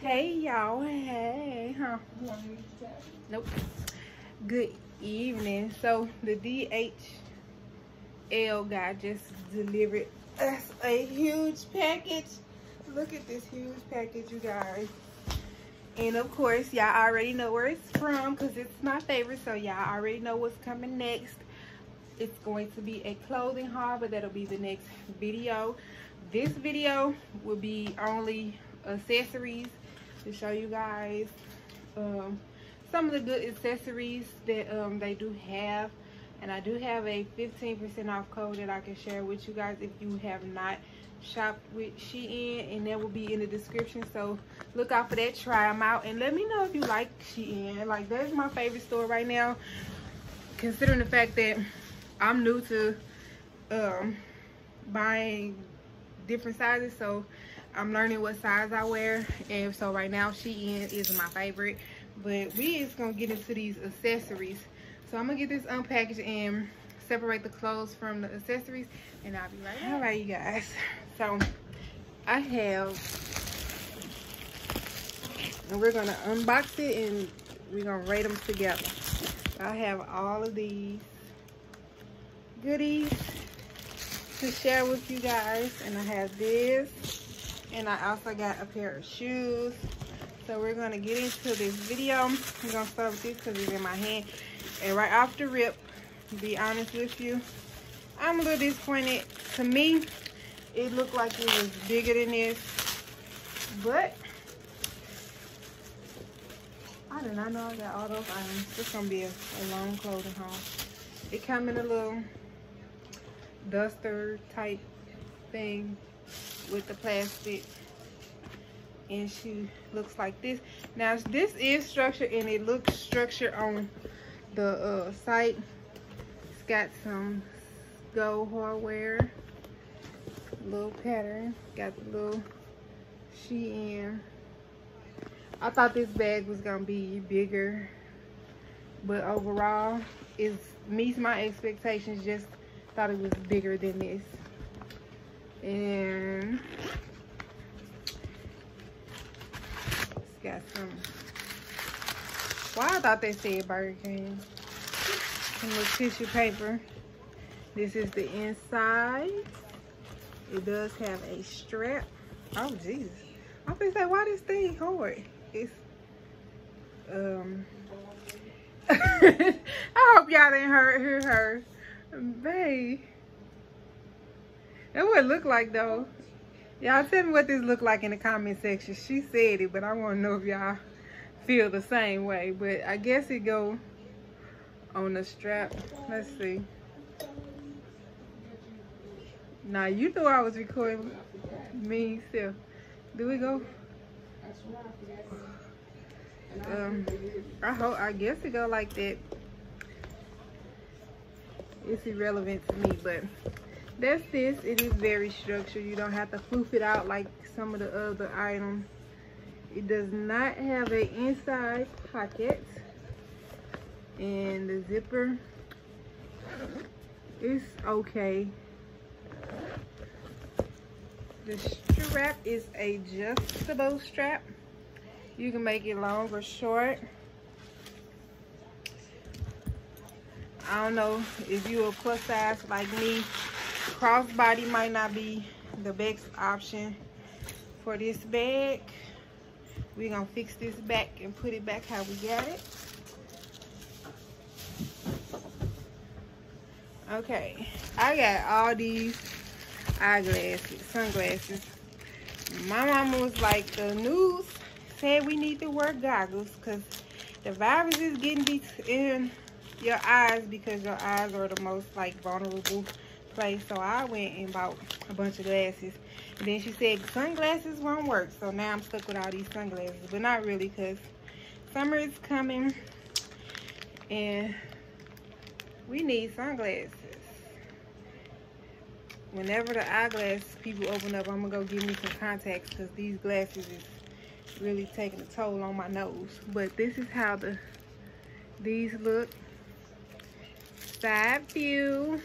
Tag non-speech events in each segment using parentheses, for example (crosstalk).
Hey y'all, hey, huh? Nope. Good evening. So the DHL guy just delivered us a huge package. Look at this huge package, you guys. And of course, y'all already know where it's from because it's my favorite. So y'all already know what's coming next. It's going to be a clothing haul, but that'll be the next video. This video will be only accessories to show you guys um, some of the good accessories that um, they do have. And I do have a 15% off code that I can share with you guys if you have not shopped with Shein. And that will be in the description. So look out for that. Try them out. And let me know if you like Shein. Like, that's my favorite store right now. Considering the fact that I'm new to um, buying different sizes. So I'm learning what size I wear. And so right now, Shein is my favorite. But we is going to get into these accessories. So I'm to get this unpackaged and separate the clothes from the accessories. And I'll be right back. All right, you guys. So I have... And we're going to unbox it and we're going to rate them together. I have all of these goodies to share with you guys. And I have this. And I also got a pair of shoes. So we're going to get into this video. I'm to start with this because it's in my hand. And right off the rip, be honest with you, I'm a little disappointed. To me, it looked like it was bigger than this. But, I did not know I got all those items. Going to be a, a long clothing haul. It come in a little duster type thing with the plastic. And she looks like this. Now this is structured and it looks structured on the uh, site. It's got some gold hardware little pattern got the little Shein I thought this bag was gonna be bigger but overall it meets my expectations. Just thought it was bigger than this. And it's got some. Well, I thought they said Burger King. Some little tissue paper. This is the inside. It does have a strap. Oh, Jesus. I was say, why this thing hard? It's, um, (laughs) I hope y'all didn't hurt, hear her. Babe. That's what it look like though. Y'all tell me what this look like in the comment section. She said it, but I want to know if y'all feel the same way. But I guess it go on the strap. Let's see. Now you knew I was recording me still. Do we go? Um, I hope. I guess it go like that it's irrelevant to me but that's this. It is very structured. You don't have to floof it out like some of the other items. It does not have an inside pocket. And the zipper is okay. The strap is adjustable strap. You can make it long or short. I don't know if you a plus size like me. Crossbody might not be the best option for this bag. We're gonna fix this back and put it back how we got it. Okay, I got all these eyeglasses, sunglasses. My mama was like, the news said we need to wear goggles because the virus is getting in your eyes because your eyes are the most like vulnerable So I went and bought a bunch of glasses. And then she said sunglasses won't work. So now I'm stuck with all these sunglasses. But not really because summer is coming and we need sunglasses. Whenever the eyeglass people open up, I'm gonna go get me some contacts because these glasses is really taking a toll on my nose. But this is how the these look side view.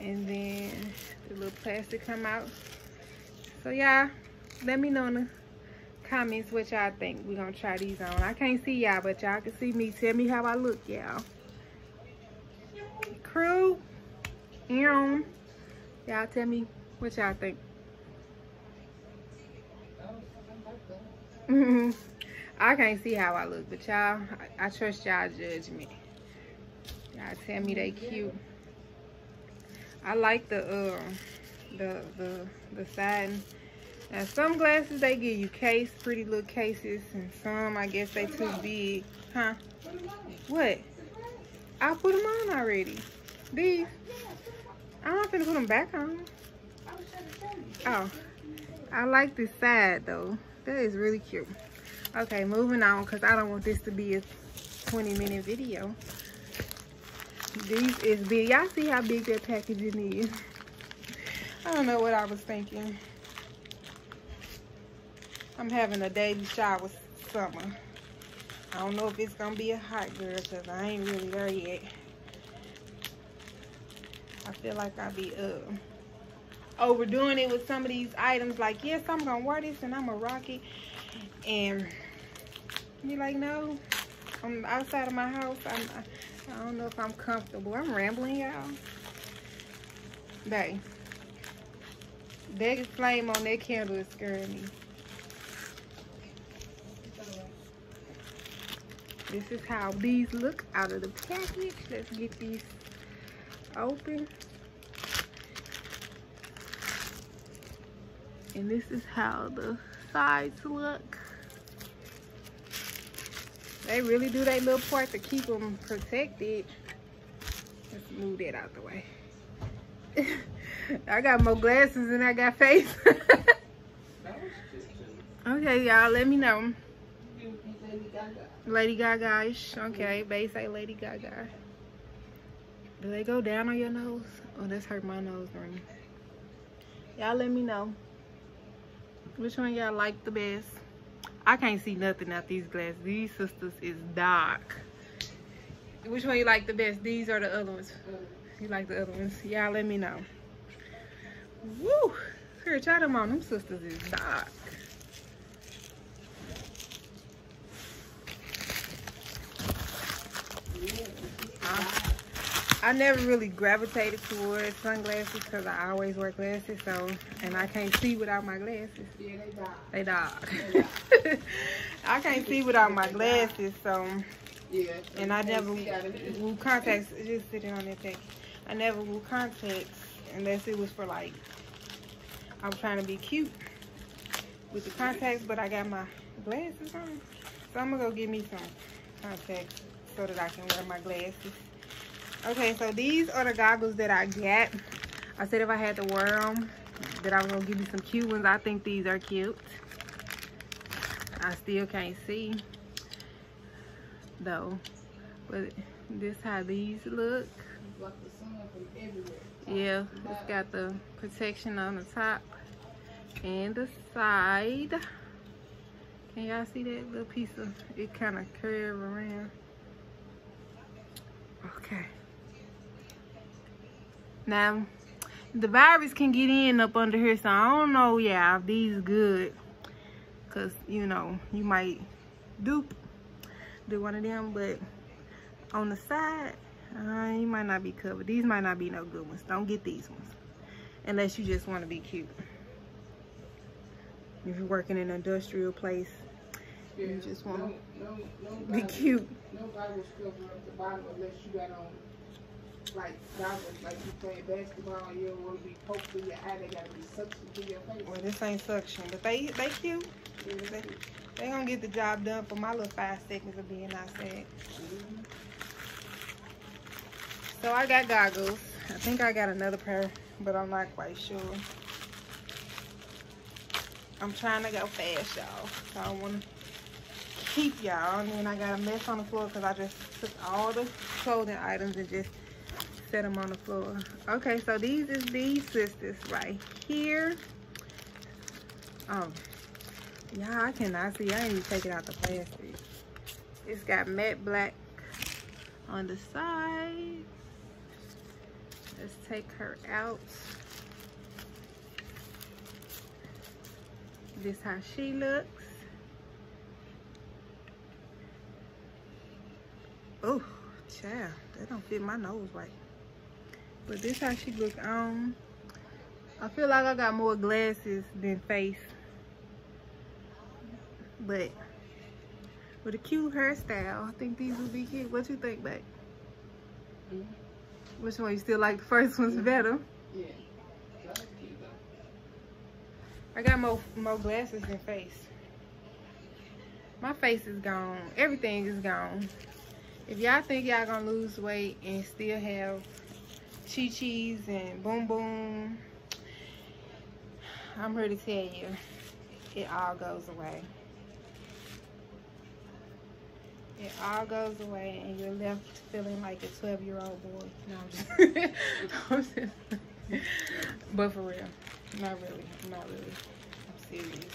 And then the little plastic come out. So yeah, let me know in the comments what y'all think. We're gonna try these on. I can't see y'all, but y'all can see me. Tell me how I look, y'all. Crew, Y'all tell me what y'all think. Mm-hmm. I can't see how I look, but y'all, I, I, trust y'all judgment. Y'all tell me they cute. I like the uh, the the the satin. Now some glasses they give you case, pretty little cases, and some I guess they too big. Huh? What? I put them on already. These. I'm not gonna put them back on. Oh, I like this side though. That is really cute. Okay, moving on because I don't want this to be a 20 minute video. These is big. Y'all see how big that packaging is. I don't know what I was thinking. I'm having a daily shower summer. I don't know if it's gonna be a hot girl because I ain't really there yet. I feel like I be uh overdoing it with some of these items like yes I'm gonna wear this and I'm gonna rock it and be like no I'm outside of my house I'm I don't know if I'm comfortable. I'm rambling y'all. Babe that flame on that candle is scaring me. This is how these look out of the package. Let's get these open. And this is how the sides look they really do their little part to keep them protected let's move that out the way (laughs) I got more glasses than I got face (laughs) okay y'all let me know Lady Gaga-ish. Okay, base say Lady Gaga. Do they go down on your nose? Oh, that's hurt my nose ring. Y'all let me know. Which one y'all like the best? I can't see nothing out these glasses. These sisters is dark. Which one you like the best? These or the other ones? You like the other ones? Y'all let me know. Woo! Here, try them on. Them sisters is dark. I never really gravitated towards sunglasses because I always wear glasses, so and I can't see without my glasses. Yeah, they dark. They dark. (laughs) I can't see without my glasses, so yeah. And I never wore contacts. Just sitting on that thing. I never wore contacts unless it was for like I'm trying to be cute with the contacts, but I got my glasses on, so I'm gonna go get me some contacts so that I can wear my glasses. Okay, so these are the goggles that I get I said if I had to wear them, that I was gonna give you some cute ones. I think these are cute. I still can't see though, but this how these look. Yeah, it's got the protection on the top and the side. Can y'all see that little piece of it kind of curve around? Okay. Now, the virus can get in up under here, so I don't know, yeah, if these good. Because, you know, you might dupe, do one of them, but on the side, uh, you might not be covered. These might not be no good ones. Don't get these ones. Unless you just want to be cute. If you're working in an industrial place, yeah, you just want to no, no, be cute. Nobody was covering up the bottom unless you got on like goggles, like you playing basketball, you don't want to be poked through your eye. They gotta be suction to your face. Well, this ain't suction, but they they cute. Yeah, they, they gonna get the job done for my little five seconds of being outside. Mm -hmm. So I got goggles. I think I got another pair, but I'm not quite sure. I'm trying to go fast, y'all. So I want to keep y'all. And then I got a mess on the floor because I just took all the clothing items and just set them on the floor. Okay, so these is these sisters right here. Oh, yeah, I cannot see. I ain't even taking out the plastic. It's got matte black on the sides. Let's take her out. This how she looks. Oh, child, that don't fit my nose right. But this how she look on. I feel like I got more glasses than face. But with a cute hairstyle, I think these would be cute. What you think, babe? Mm -hmm. Which one? You still like the first one's better? Yeah. I got more more glasses than face. My face is gone. Everything is gone. If y'all think y'all gonna lose weight and still have chi chis and boom boom, I'm here to tell you, it all goes away. It all goes away and you're left feeling like a 12 year old boy. No, I'm just, (laughs) but for real, not really, not really. I'm serious.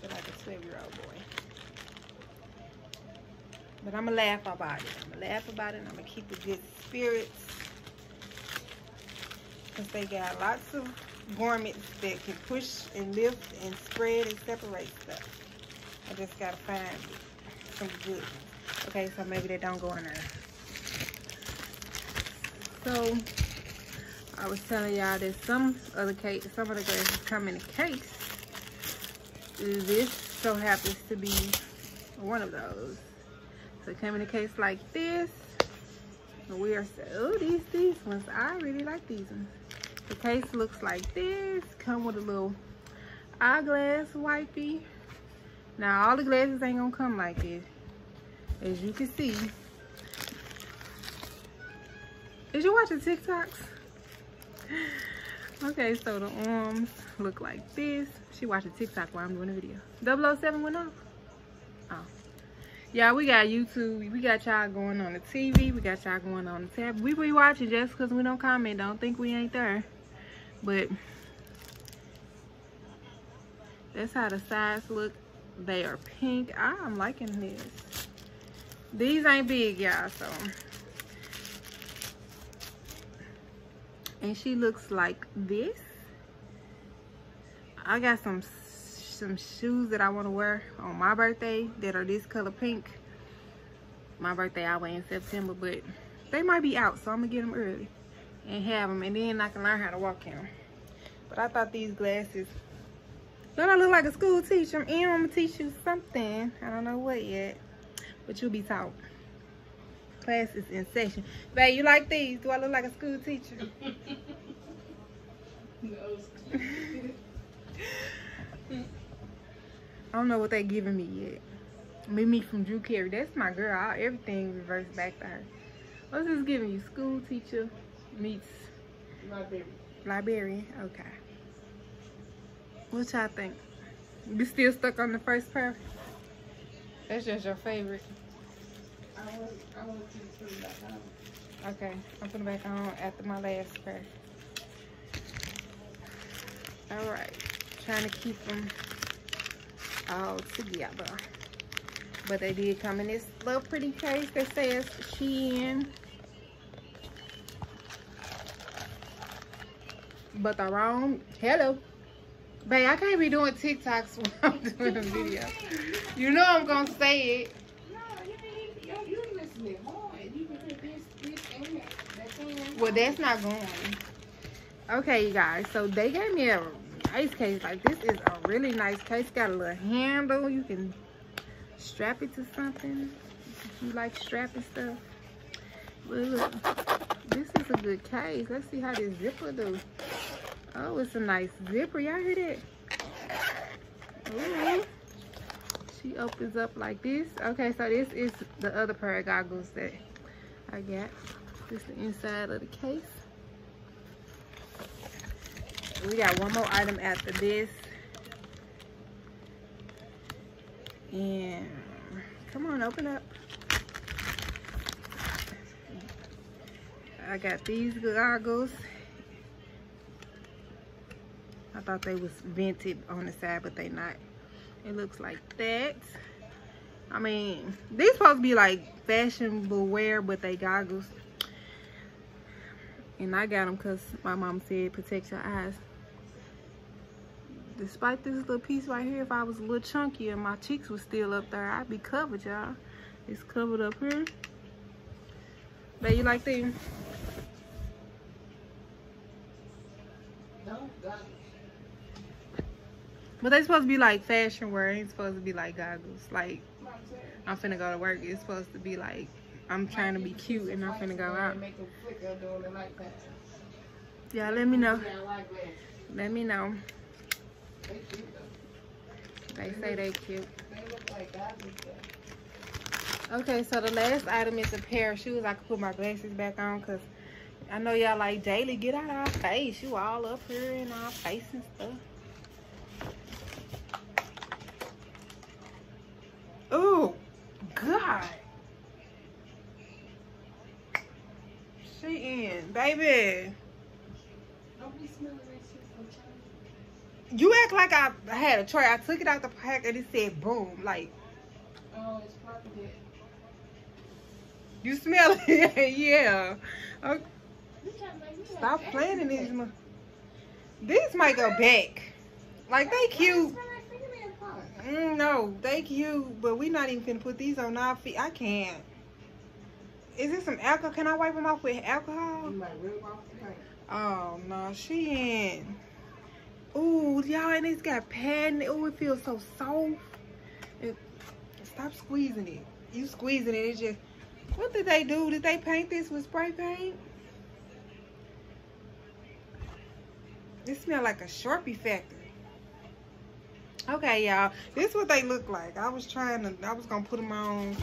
Feel like a 12 year old boy. But I'm gonna laugh about it. I'm gonna laugh about it and I'm gonna keep the good spirits. Because they got lots of garments that can push and lift and spread and separate stuff. I just gotta find some good. Okay, so maybe they don't go in there. So I was telling y'all that some of the case, some of the glasses come in a case. This so happens to be one of those. So it came in a case like this. We are oh, these these ones. I really like these ones. The case looks like this. Come with a little eyeglass wipey. Now all the glasses ain't gonna come like this. As you can see. Is you watching TikToks? (laughs) Okay, so the arms look like this. She watching TikTok while I'm doing the video. 007 went off. Oh. Yeah, we got YouTube. We got y'all going on the TV. We got y'all going on the tab. We be watching just because we don't comment. Don't think we ain't there. But that's how the sides look. They are pink. I'm liking this. These ain't big, y'all, so. And she looks like this. I got some some shoes that I want to wear on my birthday that are this color pink. My birthday I wear in September, but they might be out, so I'm gonna get them early and have them, and then I can learn how to walk in them. But I thought these glasses, don't I look like a school teacher? I'm I'm gonna teach you something. I don't know what yet, but you'll be taught. Class is in session. Babe, you like these? Do I look like a school teacher? no. (laughs) I don't know what they're giving me yet. Mimi from Drew Carey. That's my girl. I, everything reversed back to her. What's this giving you? School teacher meets librarian. Librarian. Okay. What y'all think? You still stuck on the first pair? That's just your favorite. I want, I want to put back on. Okay, I'm putting back on after my last pair. All right, trying to keep them all together. But they did come in this little pretty case that says Shein. But the wrong, hello. Babe, I can't be doing TikToks when I'm (laughs) doing the video. You know I'm gonna say it. No, you, you, you listening. You. Well, that's not going. Okay, you guys. So they gave me a nice case. Like this is a really nice case. Got a little handle. You can strap it to something. If you like strapping stuff. But look, this is a good case. Let's see how this zipper do. Oh, it's a nice zipper. Y'all hear that? Ooh. She opens up like this. Okay, so this is the other pair of goggles that I got. This is the inside of the case we got one more item after this and come on open up I got these goggles I thought they was vented on the side but they not it looks like that I mean these supposed to be like fashionable wear but they goggles and I got them because my mom said protect your eyes Despite this little piece right here, if I was a little chunky and my cheeks was still up there, I'd be covered, y'all. It's covered up here. But you like them? No. But they supposed to be like fashion wear. Ain't supposed to be like goggles. Like I'm finna go to work. It's supposed to be like I'm trying to be cute and I'm finna go out. It. Yeah, let me know. Let me know. They say they cute. Okay, so the last item is a pair of shoes. I can put my glasses back on because I know y'all like daily get out of our face. You all up here in our face and stuff. Oh, God. She in, baby. Don't be smelling that shit from China. You act like I had a tray. I took it out the pack and it said boom. Like, Oh, it's probably that. you smell (laughs) it? yeah. Okay. You trying to make me Stop playing these. These might go back. Like they cute. smell like fingernail polish? Mm, no, thank you, but we're not even gonna put these on our feet. I can't. Is this some alcohol? Can I wipe them off with alcohol? You might rip off the paint. Oh no, she ain't. Ooh, y'all, and it's got padding. Ooh, it feels so soft. It, stop squeezing it. You squeezing it. It's just. What did they do? Did they paint this with spray paint? It smell like a Sharpie factory. Okay, y'all. This is what they look like. I was trying to. I was gonna put them on.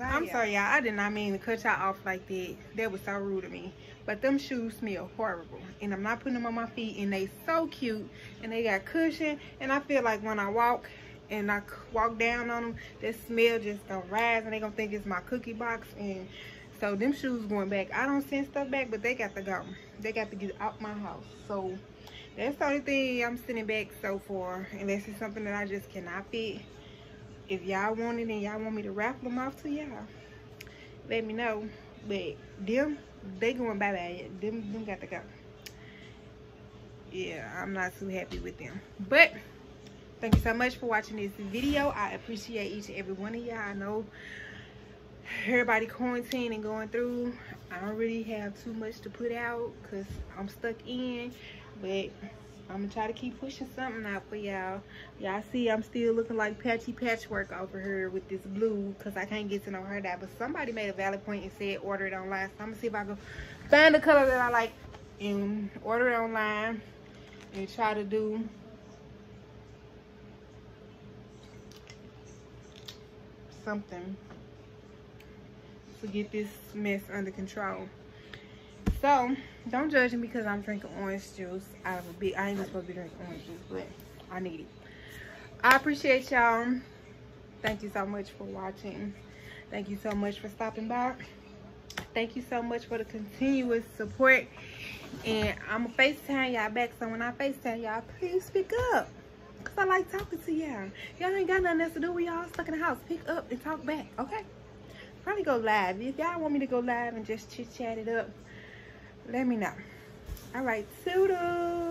I'm sorry, y'all. I did not mean to cut y'all off like that. That was so rude of me. But them shoes smell horrible. And I'm not putting them on my feet. And they so cute. And they got cushion. And I feel like when I walk and I walk down on them, that smell just gonna rise. And they gonna think it's my cookie box. And so them shoes going back. I don't send stuff back, but they got to go. They got to get out my house. So that's the only thing I'm sending back so far. and this is something that I just cannot fit. If y'all want it and y'all want me to raffle them off to y'all, let me know. But them, they going bye bye. Them, them got to go. Yeah, I'm not too happy with them. But thank you so much for watching this video. I appreciate each and every one of y'all. I know everybody quarantined and going through. I don't really have too much to put out because I'm stuck in. But I'm gonna try to keep pushing something out for y'all. Y'all see I'm still looking like patchy patchwork over here with this blue because I can't get to no hair dye. But somebody made a valid point and said order it online. So I'm gonna see if I can find the color that I like and order it online and try to do something to get this mess under control. So, don't judge me because I'm drinking orange juice out of a big, I ain't supposed to be drinking orange juice, but I need it. I appreciate y'all. Thank you so much for watching. Thank you so much for stopping by. Thank you so much for the continuous support. And I'm going to FaceTime y'all back. So when I FaceTime y'all, please speak up. Because I like talking to y'all. Y'all ain't got nothing else to do. We all stuck in the house. Pick up and talk back, okay? Probably go live. If y'all want me to go live and just chit-chat it up, let me know. All right, toodles.